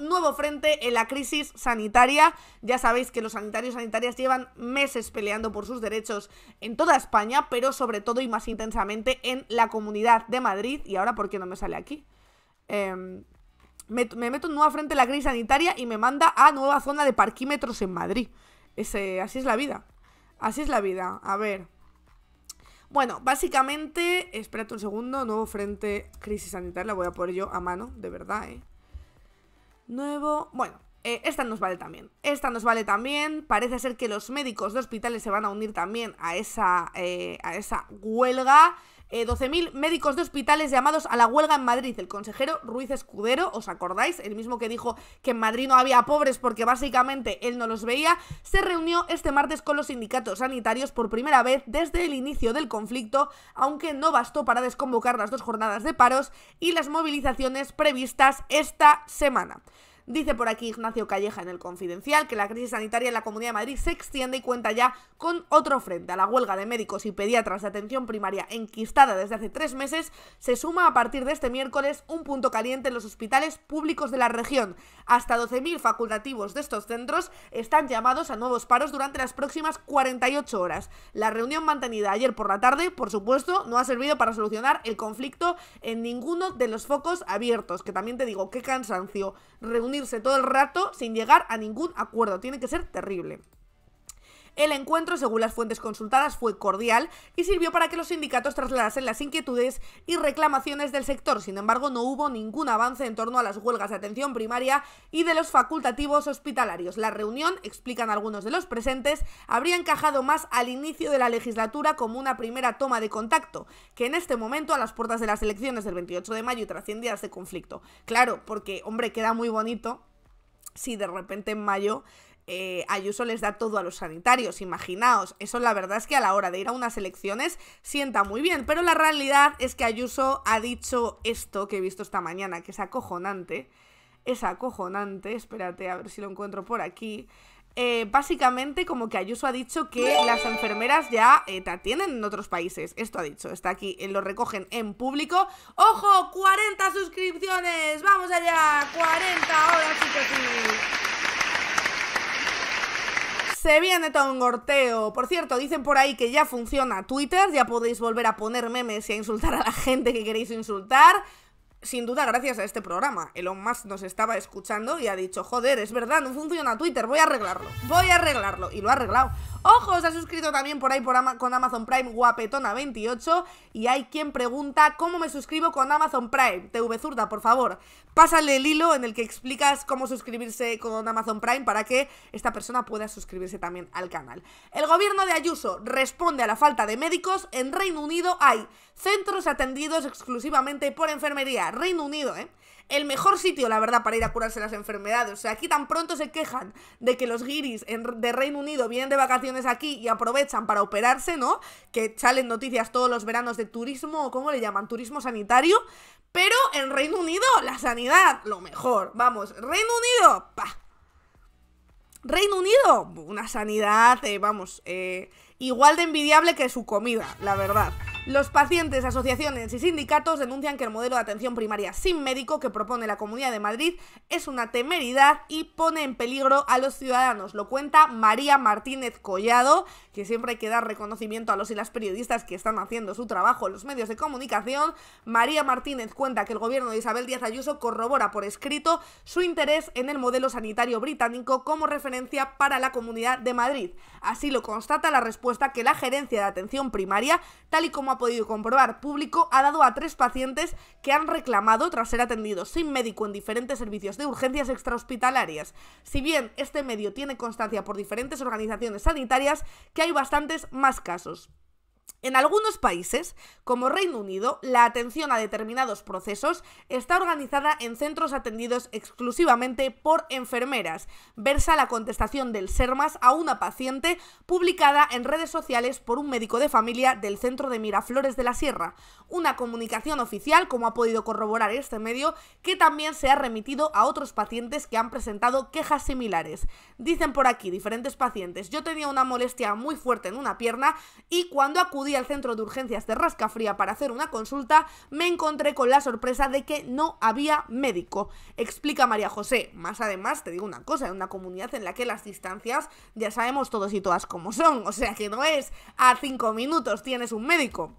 nuevo frente en la crisis sanitaria. Ya sabéis que los sanitarios y sanitarias llevan meses peleando por sus derechos en toda España, pero sobre todo y más intensamente en la comunidad de Madrid. Y ahora, ¿por qué no me sale aquí? Em, me, meto en nueva frente en la crisis sanitaria y me manda a nueva zona de parquímetros en Madrid. Ese, así es la vida. Así es la vida. A ver. Bueno, básicamente, espérate un segundo, nuevo frente crisis sanitaria, la voy a poner yo a mano, de verdad, ¿eh? Nuevo, bueno, eh, esta nos vale también. Esta nos vale también. Parece ser que los médicos de hospitales se van a unir también a esa, eh, a esa huelga. 12.000 eh, médicos de hospitales llamados a la huelga en Madrid. El consejero Ruiz Escudero, ¿os acordáis? El mismo que dijo que en Madrid no había pobres porque básicamente él no los veía, se reunió este martes con los sindicatos sanitarios por primera vez desde el inicio del conflicto, aunque no bastó para desconvocar las dos jornadas de paros y las movilizaciones previstas esta semana. Dice por aquí Ignacio Calleja en el Confidencial que la crisis sanitaria en la Comunidad de Madrid se extiende y cuenta ya con otro frente. A la huelga de médicos y pediatras de atención primaria enquistada desde hace tres meses, se suma a partir de este miércoles un punto caliente en los hospitales públicos de la región. Hasta 12.000 facultativos de estos centros están llamados a nuevos paros durante las próximas 48 horas. La reunión mantenida ayer por la tarde, por supuesto, no ha servido para solucionar el conflicto en ninguno de los focos abiertos, que también te digo, qué cansancio todo el rato sin llegar a ningún acuerdo. Tiene que ser terrible. El encuentro, según las fuentes consultadas, fue cordial y sirvió para que los sindicatos trasladasen las inquietudes y reclamaciones del sector. Sin embargo, no hubo ningún avance en torno a las huelgas de atención primaria y de los facultativos hospitalarios. La reunión, explican algunos de los presentes, habría encajado más al inicio de la legislatura como una primera toma de contacto, que en este momento, a las puertas de las elecciones del 28 de mayo y tras 100 días de conflicto. Claro, porque, hombre, queda muy bonito si de repente en mayo eh, Ayuso les da todo a los sanitarios, imaginaos. Eso la verdad es que a la hora de ir a unas elecciones sienta muy bien, pero la realidad es que Ayuso ha dicho esto que he visto esta mañana, que es acojonante. Es acojonante, espérate a ver si lo encuentro por aquí. Eh, básicamente como que Ayuso ha dicho que las enfermeras ya eh, te atienden en otros países. Esto ha dicho, está aquí, lo recogen en público. ¡Ojo! ¡40 suscripciones! ¡Vamos allá! ¡40! Ahora sí que sí. Se viene todo un gorteo. Por cierto, dicen por ahí que ya funciona Twitter, ya podéis volver a poner memes y a insultar a la gente que queréis insultar sin duda gracias a este programa. Elon Musk nos estaba escuchando y ha dicho, joder, es verdad, no funciona Twitter, voy a arreglarlo, voy a arreglarlo. Y lo ha arreglado. Ojo, se ha suscrito también por ahí con Amazon Prime Guapetona28 y hay quien pregunta cómo me suscribo con Amazon Prime. TV Zurda, por favor, pásale el hilo en el que explicas cómo suscribirse con Amazon Prime para que esta persona pueda suscribirse también al canal. El gobierno de Ayuso responde a la falta de médicos. En Reino Unido hay centros atendidos exclusivamente por enfermería. Reino Unido, ¿eh? el mejor sitio, la verdad, para ir a curarse las enfermedades. O sea, aquí tan pronto se quejan de que los guiris de Reino Unido vienen de vacaciones aquí y aprovechan para operarse, ¿no? Que salen noticias todos los veranos de turismo, ¿cómo le llaman? Turismo sanitario. Pero en Reino Unido, la sanidad, lo mejor. Vamos, Reino Unido, pa. Reino Unido, una sanidad, eh, vamos, eh, igual de envidiable que su comida, la verdad. Los pacientes, asociaciones y sindicatos denuncian que el modelo de atención primaria sin médico que propone la Comunidad de Madrid es una temeridad y pone en peligro a los ciudadanos. Lo cuenta María Martínez Collado, que siempre hay que dar reconocimiento a los y las periodistas que están haciendo su trabajo en los medios de comunicación. María Martínez cuenta que el gobierno de Isabel Díaz Ayuso corrobora por escrito su interés en el modelo sanitario británico como referencia para la Comunidad de Madrid. Así lo constata la respuesta que la gerencia de atención primaria, tal y como ha podido comprobar público, ha dado a tres pacientes que han reclamado tras ser atendidos sin médico en diferentes servicios de urgencias extrahospitalarias. Si bien este medio tiene constancia por diferentes organizaciones sanitarias, que hay bastantes más casos. En algunos países, como Reino Unido, la atención a determinados procesos está organizada en centros atendidos exclusivamente por enfermeras. Versa la contestación del SERMAS a una paciente publicada en redes sociales por un médico de familia del centro de Miraflores de la Sierra. Una comunicación oficial, como ha podido corroborar este medio, que también se ha remitido a otros pacientes que han presentado quejas similares. Dicen por aquí diferentes pacientes, yo tenía una molestia muy fuerte en una pierna y cuando acudí acudí al centro de urgencias de Rascafría para hacer una consulta, me encontré con la sorpresa de que no había médico. Explica María José. Más además, te digo una cosa, en una comunidad en la que las distancias ya sabemos todos y todas cómo son. O sea que no es a cinco minutos tienes un médico.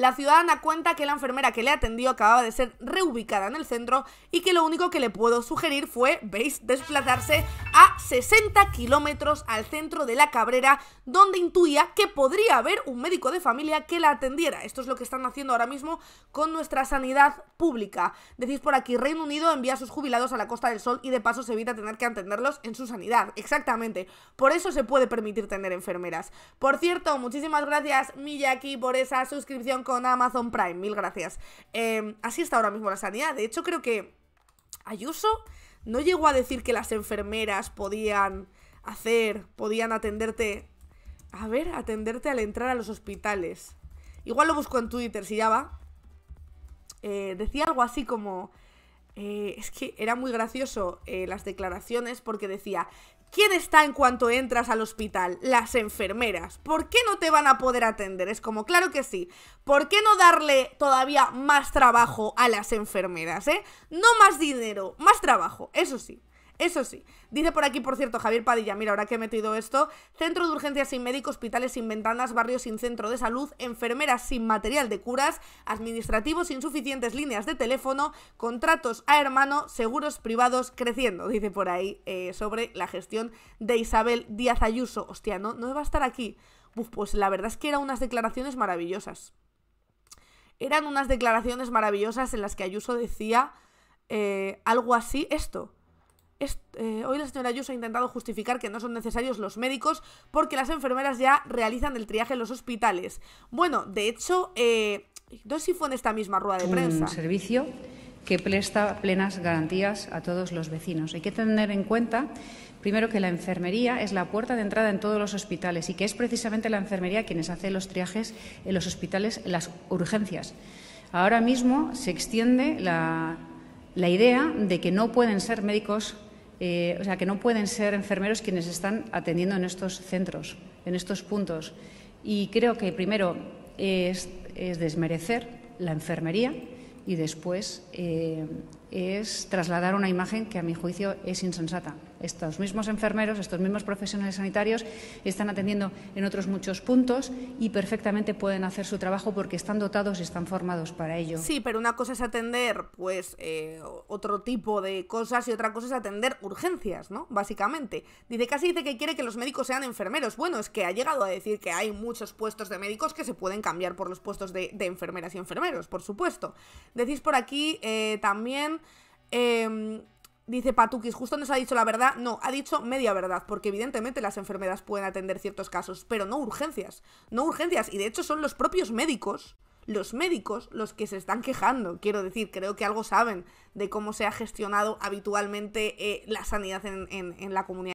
La ciudadana cuenta que la enfermera que le atendió acababa de ser reubicada en el centro y que lo único que le puedo sugerir fue, veis, desplazarse a 60 kilómetros al centro de la Cabrera, donde intuía que podría haber un médico de familia que la atendiera. Esto es lo que están haciendo ahora mismo con nuestra sanidad pública. Decís por aquí, Reino Unido envía a sus jubilados a la Costa del Sol y de paso se evita tener que atenderlos en su sanidad. Exactamente. Por eso se puede permitir tener enfermeras. Por cierto, muchísimas gracias Miyaki por esa suscripción con Amazon Prime, mil gracias. Em, así está ahora mismo la sanidad. De hecho, creo que Ayuso no llegó a decir que las enfermeras podían hacer, podían atenderte. A ver, atenderte al entrar a los hospitales. Igual lo busco en Twitter, si ya va. Eh, decía algo así como. Eh, es que era muy gracioso eh, las declaraciones porque decía, ¿Quién está en cuanto entras al hospital? Las enfermeras. ¿Por qué no te van a poder atender? Es como, claro que sí. ¿Por qué no darle todavía más trabajo a las enfermeras, eh? No más dinero, más trabajo, eso sí. Eso sí, dice por aquí, por cierto, Javier Padilla, mira, ahora que he metido esto, centro de urgencias sin médico, hospitales sin ventanas, barrios sin centro de salud, enfermeras sin material de curas, administrativos sin suficientes líneas de teléfono, contratos a hermano, seguros privados creciendo, dice por ahí, eh, sobre la gestión de Isabel Díaz Ayuso. Hostia, ¿no, no va a estar aquí? Pues la verdad es que eran unas declaraciones maravillosas. Eran unas declaraciones maravillosas en las que Ayuso decía eh, algo así, esto eh, hoy la señora Ayuso ha intentado justificar que no son necesarios los médicos porque las enfermeras ya realizan el triaje en los hospitales. Bueno, de hecho, eh, no sé si fue en esta misma rueda de prensa. Un servicio que presta plenas garantías a todos los vecinos. Hay que tener en cuenta, primero, que la enfermería es la puerta de entrada en todos los hospitales y que es precisamente la enfermería quienes hace los triajes en los hospitales, en las urgencias. Ahora mismo se extiende la, la idea de que no pueden ser médicos eh, o sea, que no pueden ser enfermeros quienes están atendiendo en estos centros, en estos puntos. Y creo que primero es, desmerecer la enfermería y después eh, es trasladar una imagen que a mi juicio es insensata. Estos mismos enfermeros, estos mismos profesionales sanitarios están atendiendo en otros muchos puntos y perfectamente pueden hacer su trabajo porque están dotados y están formados para ello. Sí, pero una cosa es atender pues eh, otro tipo de cosas y otra cosa es atender urgencias, ¿no? Básicamente. Dice, casi dice que quiere que los médicos sean enfermeros. Bueno, es que ha llegado a decir que hay muchos puestos de médicos que se pueden cambiar por los puestos de, enfermeras y enfermeros, por supuesto. Decís por aquí eh, también Em, dice Patukis, justo nos ha dicho la verdad. No, ha dicho media verdad, porque evidentemente las enfermedades pueden atender ciertos casos, pero no urgencias. No urgencias. Y de hecho son los propios médicos, los médicos, los que se están quejando. Quiero decir, creo que algo saben de cómo se ha gestionado habitualmente eh, la sanidad en la comunidad.